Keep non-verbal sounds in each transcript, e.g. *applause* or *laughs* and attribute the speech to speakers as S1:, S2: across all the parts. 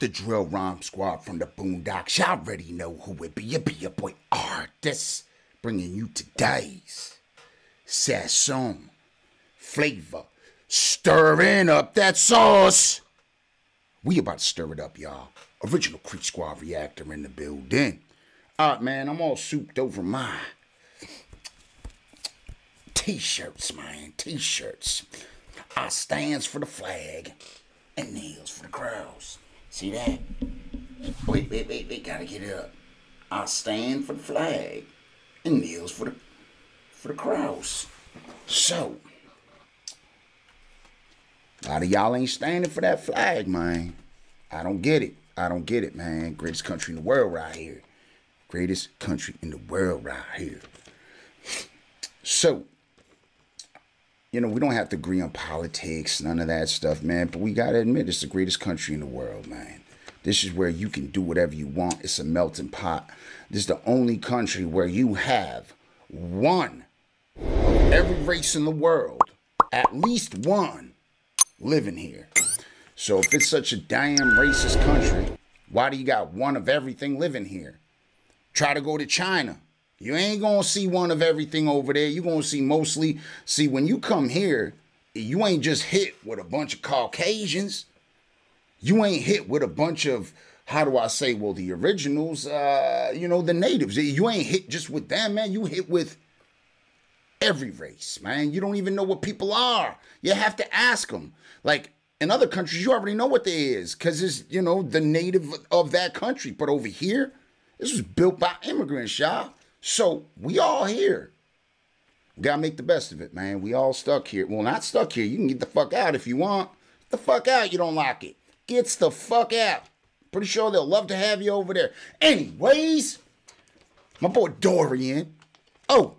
S1: the drill rhyme squad from the boondocks. Y'all already know who it be. It be your boy RDiss bringing you today's song flavor. Stirring up that sauce. We about to stir it up, y'all. Original Creek Squad reactor in the building. All right, man, I'm all souped over my t-shirts, man. T-shirts. I stands for the flag and kneels for the crows. See that? Wait, wait, wait, wait, gotta get up. I stand for the flag and kneels for the for the crows. So a lot of y'all ain't standing for that flag, man. I don't get it. I don't get it, man. Greatest country in the world right here. Greatest country in the world right here. So, you know, we don't have to agree on politics, none of that stuff, man. But we got to admit, it's the greatest country in the world, man. This is where you can do whatever you want. It's a melting pot. This is the only country where you have one of every race in the world, at least one, living here. So if it's such a damn racist country, why do you got one of everything living here? Try to go to China. You ain't gonna see one of everything over there. You're gonna see mostly, see, when you come here, you ain't just hit with a bunch of Caucasians. You ain't hit with a bunch of, how do I say, well, the originals, uh, you know, the natives. You ain't hit just with them, man. You hit with every race, man. You don't even know what people are. You have to ask them. Like in other countries, you already know what they is because it's, you know, the native of that country. But over here, this was built by immigrants, y'all. So we all here. We gotta make the best of it, man. We all stuck here. Well, not stuck here. You can get the fuck out if you want. Get the fuck out. You don't like it. Gets the fuck out. Pretty sure they'll love to have you over there. Anyways, my boy Dorian. Oh,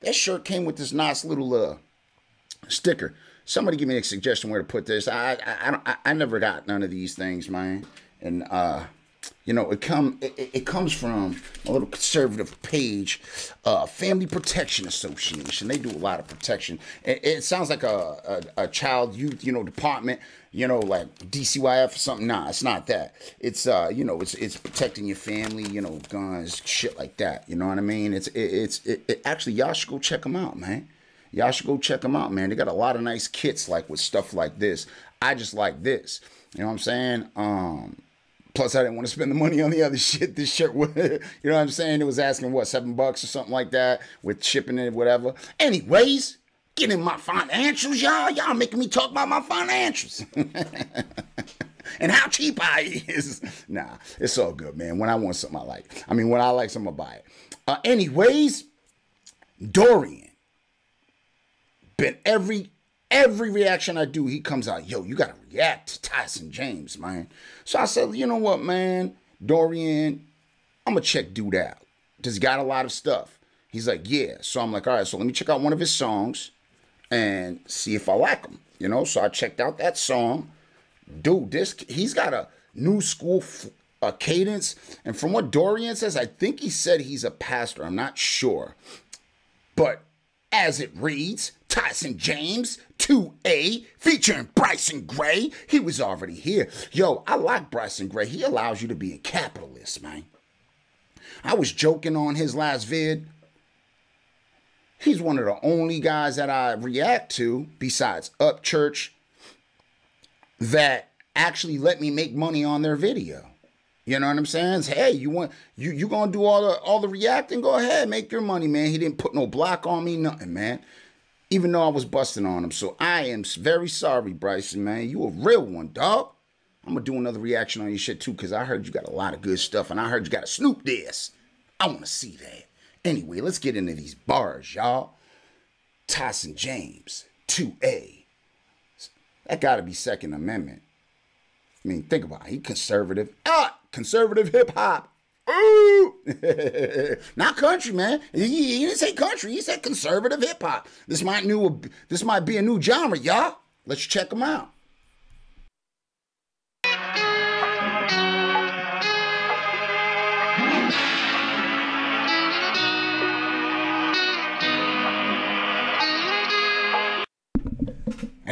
S1: that shirt came with this nice little uh sticker. Somebody give me a suggestion where to put this. I I I, I never got none of these things, man. And uh you know, it come it, it, comes from a little conservative page, uh, Family Protection Association. They do a lot of protection. It, it sounds like a, a, a child youth, you know, department. You know, like DCYF or something. Nah, it's not that. It's uh, you know, it's it's protecting your family. You know, guns, shit like that. You know what I mean? It's it, it's it, it actually y'all should go check them out, man. Y'all should go check them out, man. They got a lot of nice kits like with stuff like this. I just like this. You know what I'm saying? Um Plus, I didn't want to spend the money on the other *laughs* shit. This shirt, *laughs* you know what I'm saying? It was asking what seven bucks or something like that with shipping and whatever. Anyways, getting my financials, y'all. Y'all making me talk about my financials *laughs* and how cheap I is. Nah, it's all good, man. When I want something I like, I mean, when I like something, I buy it. Uh, anyways, Dorian been every every reaction I do, he comes out, yo, you gotta react to Tyson James, man. So I said, you know what, man, Dorian, I'm gonna check dude out. Just got a lot of stuff. He's like, yeah. So I'm like, all right, so let me check out one of his songs and see if I like him. You know, so I checked out that song. Dude, this he's got a new school a cadence. And from what Dorian says, I think he said he's a pastor. I'm not sure. But as it reads, Tyson James, 2A, featuring Bryson Gray. He was already here. Yo, I like Bryson Gray. He allows you to be a capitalist, man. I was joking on his last vid. He's one of the only guys that I react to, besides Upchurch, that actually let me make money on their video. You know what I'm saying? hey, you want you you gonna do all the all the reacting? Go ahead, make your money, man. He didn't put no block on me, nothing, man. Even though I was busting on him. So I am very sorry, Bryson, man. You a real one, dog. I'm gonna do another reaction on your shit too, because I heard you got a lot of good stuff, and I heard you got a Snoop this. I wanna see that. Anyway, let's get into these bars, y'all. Tyson James, 2A. That gotta be Second Amendment. I mean, think about it. He conservative. Ah, conservative hip hop. Ooh, *laughs* not country, man. He, he, didn't say country. He said conservative hip hop. This might new. This might be a new genre, y'all. Let's check them out.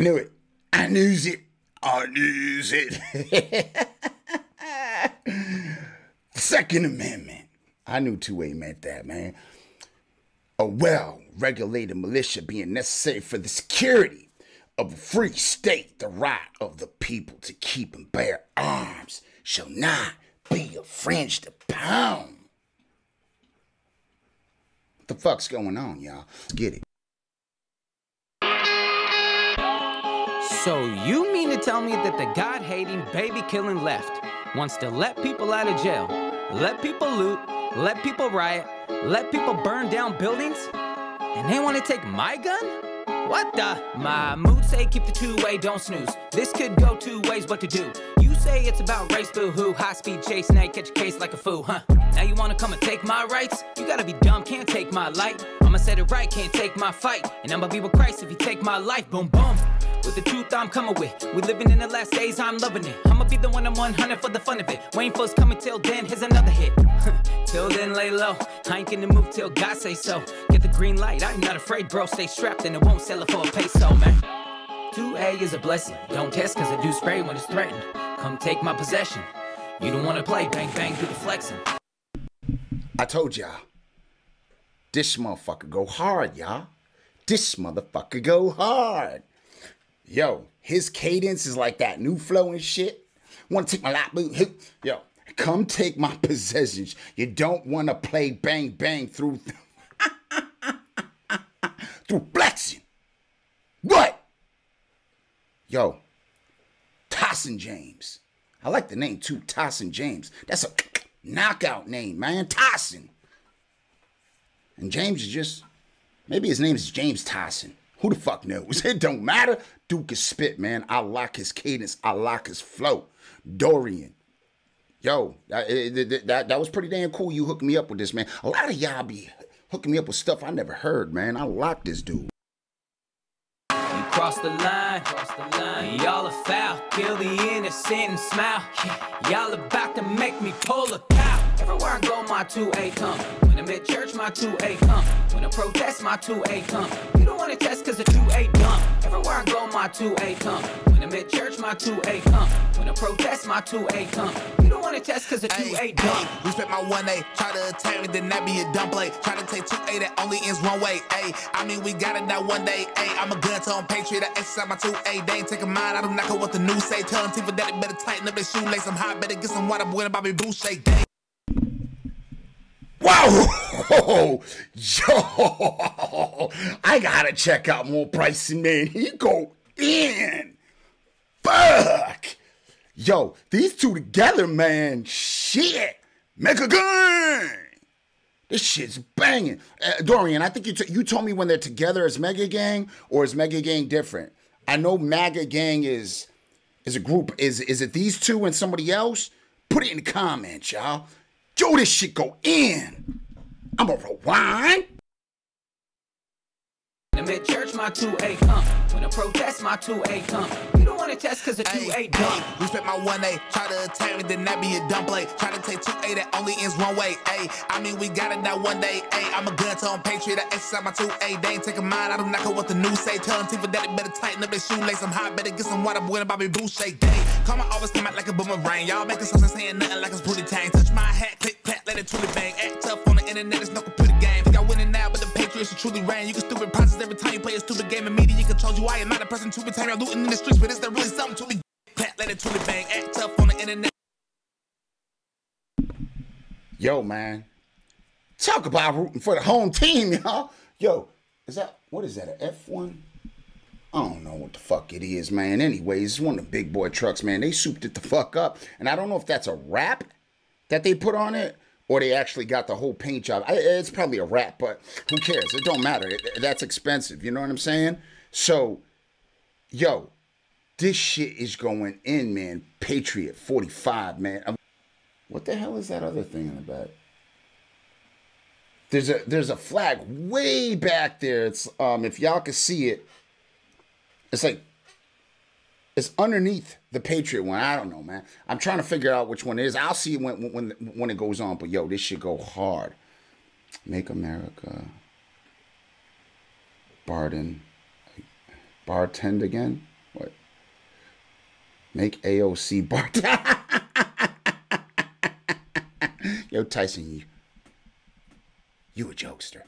S1: I knew it. I knew it. I knew it. *laughs* Second Amendment. I knew 2A meant that, man. A well regulated militia being necessary for the security of a free state, the right of the people to keep and bear arms shall not be infringed upon. What the fuck's going on, y'all? Let's get it.
S2: So you mean to tell me that the God-hating, baby-killing left wants to let people out of jail, let people loot, let people riot, let people burn down buildings, and they want to take my gun? What the? My mood say keep the two-way, don't snooze. This could go two ways, what to do? You say it's about race, boo-hoo, high-speed chase, now you catch a case like a fool, huh? Now you wanna come and take my rights? You gotta be dumb, can't take my light. I'ma set it right, can't take my fight. And I'ma be with Christ if you take my life, boom, boom. With the truth I'm coming with. We living in the last days, I'm loving it. I'ma be the one I'm 100 for the fun of it. For us coming till then, here's another hit. *laughs* till then, lay low. I ain't gonna move till God say so. Get the green light, I'm not afraid, bro. Stay strapped and it won't sell it for a peso, man. 2A is a blessing. Don't test cause I do spray when it's threatened. Come take my possession. You don't wanna play, bang bang do the flexing.
S1: I told y'all. This motherfucker go hard, y'all. This motherfucker go hard. Yo, his cadence is like that new flow and shit. Want to take my lap boot? Yo, come take my *laughs* possessions. You don't want to play bang bang through *laughs* through flexing. What? Yo, Tyson James. I like the name too, Tyson James. That's a *laughs* knockout name, man. Tyson. And James is just maybe his name is James Tyson. Who the fuck knows? *laughs* It don't matter. Duke is spit, man. I like his cadence. I like his flow. Dorian. Yo, that, that, that was pretty damn cool. You hooked me up with this, man. A lot of y'all be hooking me up with stuff I never heard, man. I like this dude.
S2: You cross the line, cross the line. Y'all are foul, kill the innocent and smile. Y'all about to make me pull a. Everywhere I go, my 2A come. When I'm at church, my 2A come. When I protest, my 2A come. You don't wanna test cause the 2A dumb. Everywhere I go, my 2A come. When I'm at church, my 2A come. When I protest, my 2A come. You don't wanna test cause the 2A dumb.
S3: Respect my 1A, try to attack me, then that be a dumb play. Try to take 2A that only ends one way. Ay, I mean, we got it now one day. Ay, I'm a gun tone patriot, I exercise my 2A. They ain't taking mine, I don't knock what the news say. Tell them Tifa that it better tighten up their shoelace. I'm hot, better get some water, boy, and Bobby Boucher. Gang.
S1: Wow! *laughs* Yo! I gotta check out more Bryson, man. He go in. Fuck! Yo, these two together, man. Shit! Make a gun! This shit's banging. Uh, Dorian, I think you, you told me when they're together as MAGA Gang or is MAGA Gang different? I know MAGA Gang is is a group. Is is it these two and somebody else? Put it in the comments, y'all. Yo, this shit go in. I'm gonna rewind.
S2: When I'm at church, my 2A come. Uh. When I protest, my 2A come. Uh. You don't wanna test cause the 2A dumb.
S3: Respect my 1A, try to attack me, then that be a dumb play. Try to take 2A that only ends one way. Ay, I mean, we got it now one day. Ay, I'm a gun tone patriot, I exercise my 2A. They ain't taking mine, I don't knock what the news say. Tell them Tifa that it better tighten up their shoelace. I'm hot, better get some water, boy, and Bobby Boucher. Gang, come out like a boomerang. Y'all making saying nothing like booty tang. Touch my hat, click, clap, let it truly bang. Act tough on the internet, it's no computer game. Think I winning now, but the Patriots are truly reign. You can stupid process every time you play a stupid game. And media controls you. I am not a person to be looting in the streets, but is there really something to be? Clap, let it truly bang. Act tough on the internet.
S1: Yo, man. Talk about rooting for the home team, y'all. Yo, is that what is that? An F1? I don't know what the fuck it is, man. Anyways, it's one of the big boy trucks, man. They souped it the fuck up. And I don't know if that's a wrap that they put on it or they actually got the whole paint job. I, it's probably a wrap, but who cares? It don't matter. It, that's expensive. You know what I'm saying? So, yo, this shit is going in, man. Patriot 45, man. What the hell is that other thing in the back? There's a there's a flag way back there. It's um if y'all can see it, it's like it's underneath the Patriot one. I don't know, man. I'm trying to figure out which one it is. I'll see when when when it goes on. But yo, this should go hard. Make America Barden bartend again. What? Make AOC bartend. *laughs* Yo, Tyson, you, you a jokester.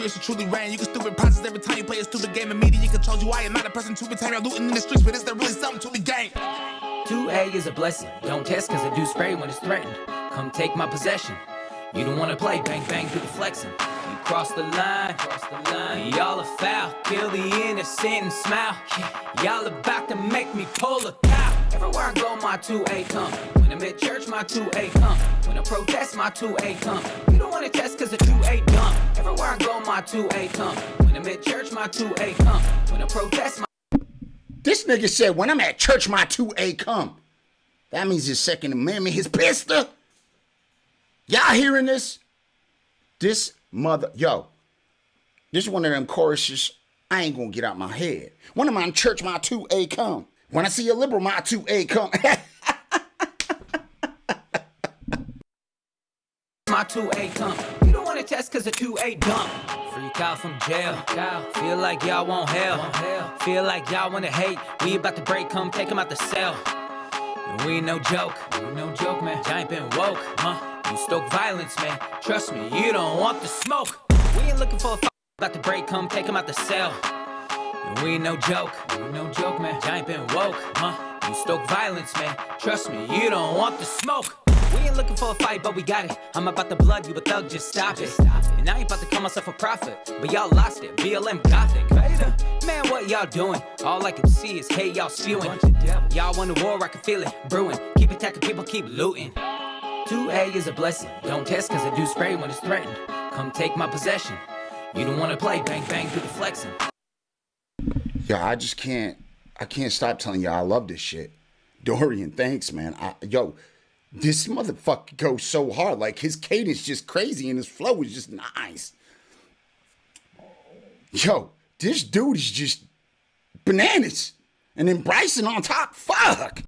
S3: Niggas no computer game. Think I winning now, but the Patriots are truly reign. You can stupid process every time you play a stupid game. And media controls you. I am not a person to be tamed. looting in the streets, but is there really something to be gained?
S2: 2A is a blessing. Don't test cause I do spray when it's threatened. Come take my possession. You don't wanna play, bang bang, do the flexing. You cross the line, cross the line. Y'all are foul, kill the innocent and smile. Y'all about to make me pull a cow. Everywhere I go, my 2A come. When I'm at church, my 2A come. When I protest, my 2A come. You don't wanna test cause the 2A dumb. Everywhere I go, my 2A come. When I'm at church, my 2A come. When I protest, my
S1: This nigga said, when I'm at church, my 2A come. That means his Second Amendment, his pistol. Y'all hearing this? This mother, yo, this is one of them choruses I ain't gonna get out my head. When I'm on church, my 2A come. When I see a liberal, my 2A come. *laughs*
S2: my 2A come. You don't wanna test cause the 2A dumb. Freak out from jail. Feel like y'all want hell. Feel like y'all wanna hate. We about to break, come take 'em out the cell. We ain't no joke. We no joke, man. Giant been woke, huh? You stoke violence, man. Trust me, you don't want the smoke. We ain't looking for a fight. About to break, come take 'em out the cell. We ain't no joke. We ain't no joke, man. Giant been woke, huh? You stoke violence, man. Trust me, you don't want the smoke. We ain't looking for a fight, but we got it. I'm about the blood, you a thug, just stop it. Stop it. And I ain't about to call myself a prophet, but y'all lost it. BLM gothic. Man, what y'all doing? All I can see is hate y'all spewing. Y'all want a war, I can feel it brewing. Keep attacking people, keep looting. 2A is a blessing. Don't test cause I do spray when it's threatened. Come take my possession. You don't wanna play, bang bang, do the flexing.
S1: Yo, I just can't, I can't stop telling y'all I love this shit. Dorian, thanks, man. I, yo, this motherfucker goes so hard. Like his cadence is just crazy and his flow is just nice. Yo, this dude is just bananas. And then Bryson on top, fuck.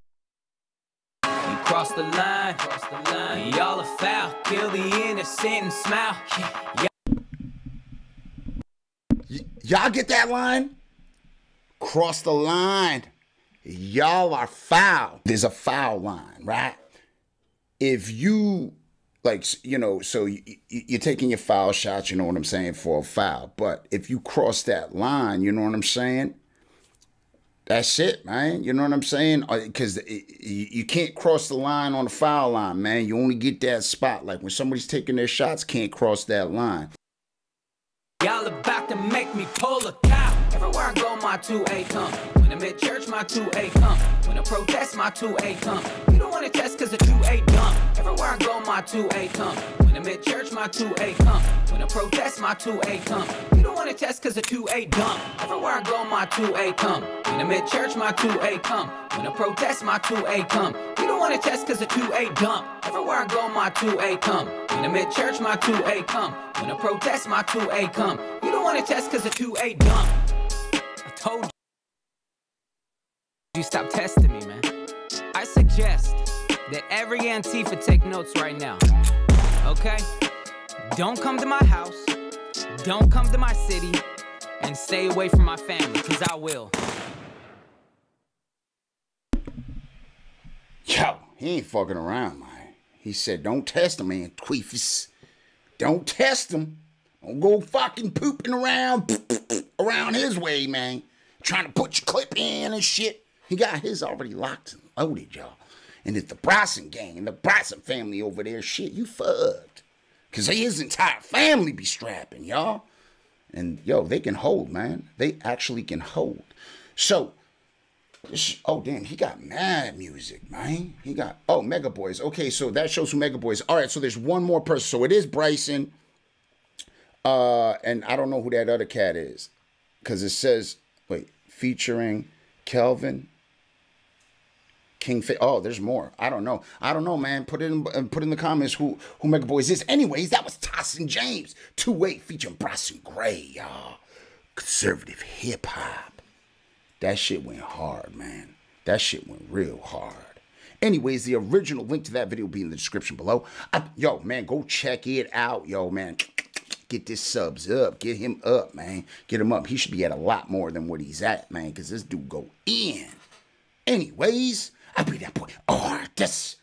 S2: You cross the line, cross the line. Y'all are foul, kill the innocent and smile. Y'all
S1: get that line? Cross the line. Y'all are foul. There's a foul line, right? If you like, you know, so you, you're taking your foul shots, you know what I'm saying, for a foul. But if you cross that line, you know what I'm saying? That's it, man. You know what I'm saying? Uh, because eh, you can't cross the line on the foul line, man. You only get that spot. Like when somebody's taking their shots, can't cross that line.
S2: Y'all about to make me pull a cow. Everywhere I go, my 2A come. When I'm at church, my 2A come. When I protest, my 2A come. You don't wanna test cause the 2A dumb. Everywhere I go, my 2A come. When I'm at church, my 2A come. When I protest, my 2A come. You don't wanna test cause the 2A dumb. Everywhere I go, my 2A come. When I'm at church, my 2A come. When I protest, my 2A come. You don't wanna test cause the 2A dumb. Everywhere I go, my 2A come. When I'm at church, my 2A come. When I protest, my 2A come. You don't wanna test cause the 2A dumb. Told you stop testing me, man. I suggest that every Antifa take notes right now. Okay? Don't come to my house. Don't come to my city. And stay away from my family, cause I will.
S1: Yo, he ain't fucking around, man. He said, don't test him, man. Queefus. Don't test him. Don't go fucking pooping around *laughs* around his way, man. Trying to put your clip in and shit. He got his already locked and loaded, y'all. And if the Bryson gang, the Bryson family over there, shit, you fucked. Cause his entire family be strapping, y'all. And yo, they can hold, man. They actually can hold. So, this, oh damn, he got mad music, man. He got oh MAGA Boys. Okay, so that shows who MAGA Boys. All right, so there's one more person. So it is Bryson. Uh, and I don't know who that other cat is, because it says featuring Kelvin. King Fa- Oh, there's more. I don't know. I don't know, man. Put it in uh, put in the comments who who MAGA Boys is. Anyways, that was Tyson James. Two way featuring Bryson Gray, y'all. Conservative hip hop. That shit went hard, man. That shit went real hard. Anyways, the original link to that video will be in the description below. I, yo, man, go check it out, yo, man. Get this subs up. Get him up, man. Get him up. He should be at a lot more than what he's at, man, because this dude go in. Anyways, I'll be that boy. Oh, Artis.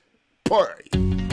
S1: party.